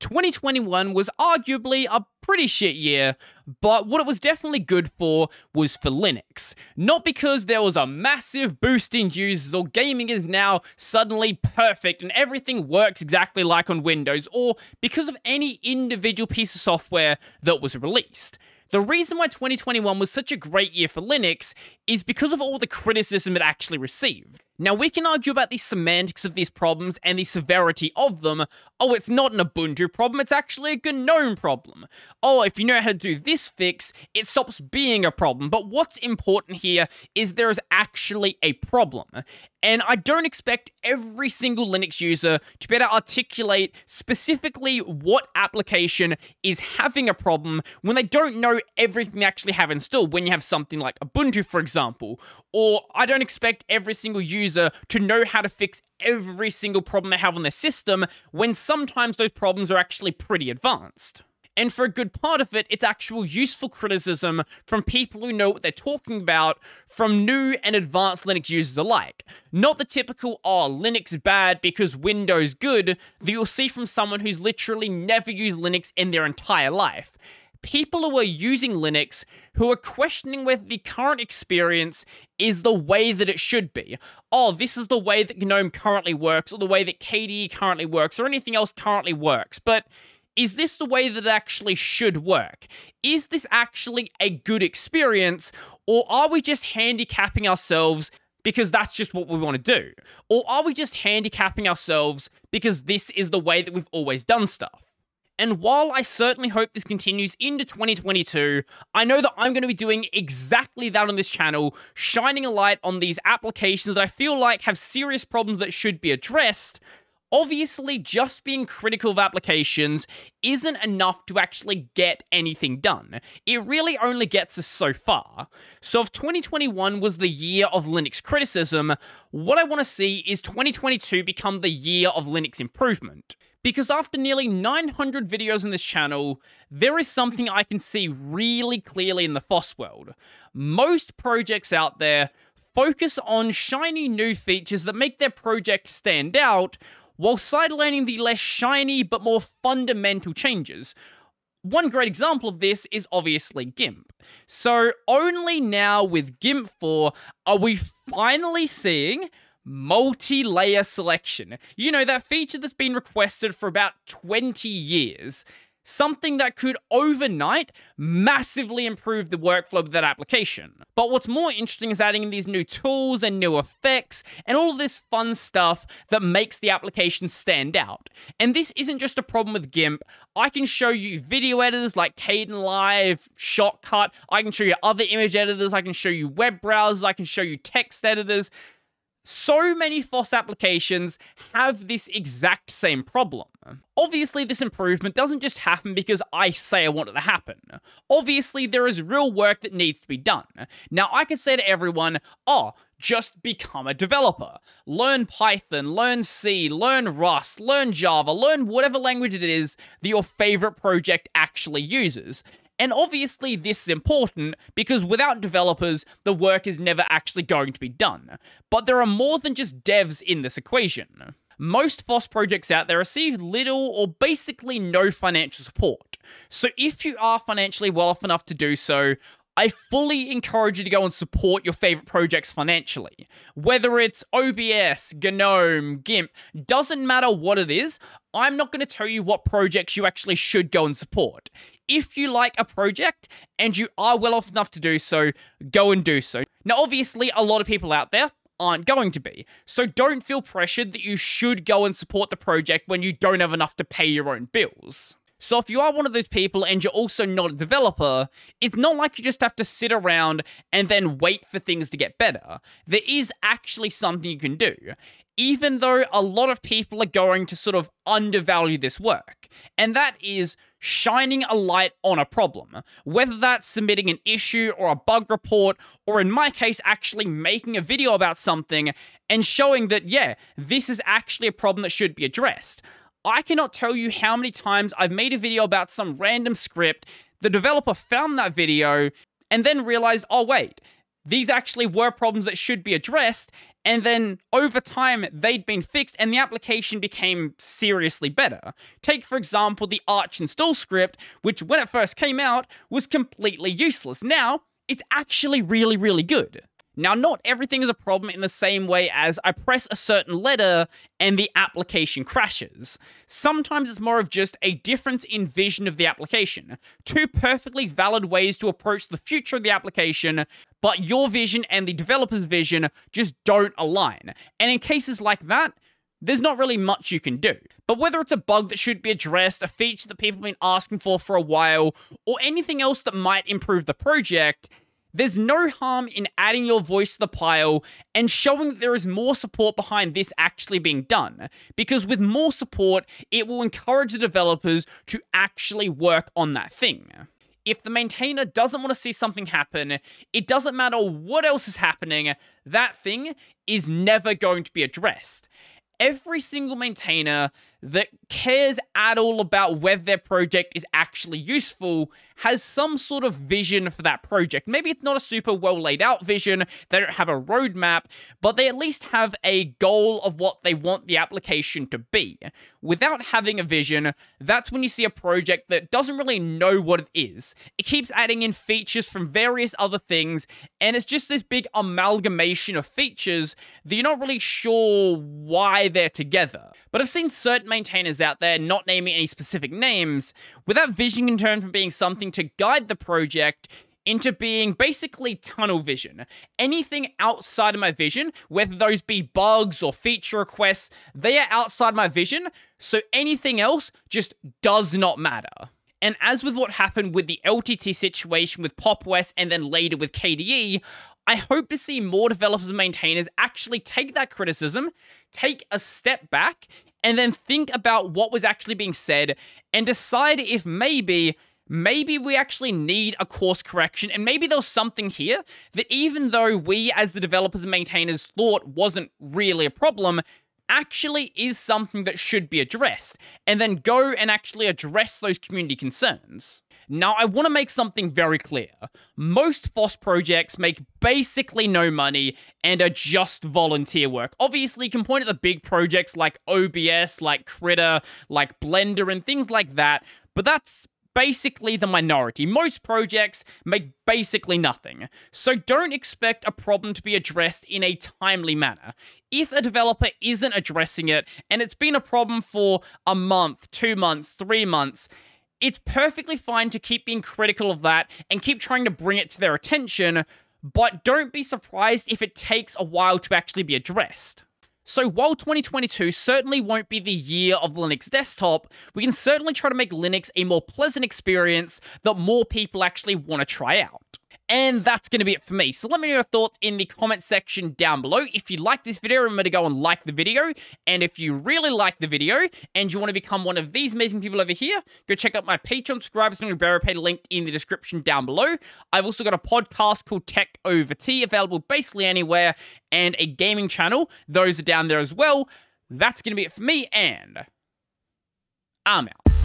2021 was arguably a pretty shit year, but what it was definitely good for was for Linux. Not because there was a massive boost in users or gaming is now suddenly perfect and everything works exactly like on Windows, or because of any individual piece of software that was released. The reason why 2021 was such a great year for Linux is because of all the criticism it actually received. Now, we can argue about the semantics of these problems and the severity of them. Oh, it's not an Ubuntu problem, it's actually a GNOME problem. Oh, if you know how to do this fix, it stops being a problem. But what's important here is there is actually a problem. And I don't expect every single Linux user to be able to articulate specifically what application is having a problem when they don't know everything they actually have installed. When you have something like Ubuntu, for example, or I don't expect every single user to know how to fix every single problem they have on their system when sometimes those problems are actually pretty advanced. And for a good part of it, it's actual useful criticism from people who know what they're talking about from new and advanced Linux users alike. Not the typical, oh, Linux bad because Windows good, that you'll see from someone who's literally never used Linux in their entire life people who are using Linux who are questioning whether the current experience is the way that it should be. Oh, this is the way that GNOME currently works, or the way that KDE currently works, or anything else currently works. But is this the way that it actually should work? Is this actually a good experience, or are we just handicapping ourselves because that's just what we want to do? Or are we just handicapping ourselves because this is the way that we've always done stuff? And while I certainly hope this continues into 2022, I know that I'm going to be doing exactly that on this channel, shining a light on these applications that I feel like have serious problems that should be addressed, Obviously, just being critical of applications isn't enough to actually get anything done. It really only gets us so far. So if 2021 was the year of Linux criticism, what I want to see is 2022 become the year of Linux improvement. Because after nearly 900 videos on this channel, there is something I can see really clearly in the FOSS world. Most projects out there focus on shiny new features that make their project stand out, while sidelining the less shiny but more fundamental changes. One great example of this is obviously GIMP. So, only now with GIMP 4 are we finally seeing multi layer selection. You know, that feature that's been requested for about 20 years something that could overnight massively improve the workflow of that application. But what's more interesting is adding in these new tools and new effects and all this fun stuff that makes the application stand out. And this isn't just a problem with GIMP. I can show you video editors like Kdenlive, Shotcut, I can show you other image editors, I can show you web browsers, I can show you text editors. So many FOSS applications have this exact same problem. Obviously, this improvement doesn't just happen because I say I want it to happen. Obviously, there is real work that needs to be done. Now, I could say to everyone, oh, just become a developer. Learn Python, learn C, learn Rust, learn Java, learn whatever language it is that your favorite project actually uses. And obviously, this is important because without developers, the work is never actually going to be done. But there are more than just devs in this equation. Most FOSS projects out there receive little or basically no financial support. So if you are financially well off enough to do so, I fully encourage you to go and support your favorite projects financially. Whether it's OBS, GNOME, GIMP, doesn't matter what it is, I'm not going to tell you what projects you actually should go and support. If you like a project and you are well off enough to do so, go and do so. Now, obviously, a lot of people out there aren't going to be. So don't feel pressured that you should go and support the project when you don't have enough to pay your own bills. So if you are one of those people and you're also not a developer, it's not like you just have to sit around and then wait for things to get better. There is actually something you can do. Even though a lot of people are going to sort of undervalue this work, and that is shining a light on a problem. Whether that's submitting an issue or a bug report, or in my case, actually making a video about something and showing that, yeah, this is actually a problem that should be addressed. I cannot tell you how many times I've made a video about some random script, the developer found that video, and then realized, oh, wait, these actually were problems that should be addressed, and then over time they'd been fixed and the application became seriously better. Take, for example, the Arch install script, which when it first came out was completely useless. Now, it's actually really, really good. Now, not everything is a problem in the same way as I press a certain letter and the application crashes. Sometimes it's more of just a difference in vision of the application. Two perfectly valid ways to approach the future of the application, but your vision and the developer's vision just don't align. And in cases like that, there's not really much you can do. But whether it's a bug that should be addressed, a feature that people have been asking for for a while, or anything else that might improve the project, there's no harm in adding your voice to the pile and showing that there is more support behind this actually being done. Because with more support, it will encourage the developers to actually work on that thing. If the maintainer doesn't want to see something happen, it doesn't matter what else is happening, that thing is never going to be addressed. Every single maintainer that cares at all about whether their project is actually useful has some sort of vision for that project. Maybe it's not a super well laid out vision, they don't have a roadmap, but they at least have a goal of what they want the application to be. Without having a vision, that's when you see a project that doesn't really know what it is. It keeps adding in features from various other things, and it's just this big amalgamation of features that you're not really sure why they're together. But I've seen certain maintainers out there, not naming any specific names, without vision in turn from being something to guide the project into being basically tunnel vision. Anything outside of my vision, whether those be bugs or feature requests, they are outside my vision, so anything else just does not matter. And as with what happened with the LTT situation with Pop!_OS and then later with KDE, I hope to see more developers and maintainers actually take that criticism, take a step back, and then think about what was actually being said and decide if maybe maybe we actually need a course correction and maybe there's something here that even though we as the developers and maintainers thought wasn't really a problem actually is something that should be addressed and then go and actually address those community concerns. Now, I want to make something very clear. Most FOSS projects make basically no money and are just volunteer work. Obviously, you can point at the big projects like OBS, like Krita, like Blender, and things like that, but that's basically the minority. Most projects make basically nothing. So don't expect a problem to be addressed in a timely manner. If a developer isn't addressing it, and it's been a problem for a month, two months, three months, it's perfectly fine to keep being critical of that and keep trying to bring it to their attention, but don't be surprised if it takes a while to actually be addressed. So while 2022 certainly won't be the year of Linux desktop, we can certainly try to make Linux a more pleasant experience that more people actually want to try out. And that's going to be it for me. So let me know your thoughts in the comment section down below. If you like this video, remember to go and like the video. And if you really like the video and you want to become one of these amazing people over here, go check out my Patreon subscribers and Pay linked in the description down below. I've also got a podcast called Tech Over Tea, available basically anywhere, and a gaming channel. Those are down there as well. That's going to be it for me, and I'm out.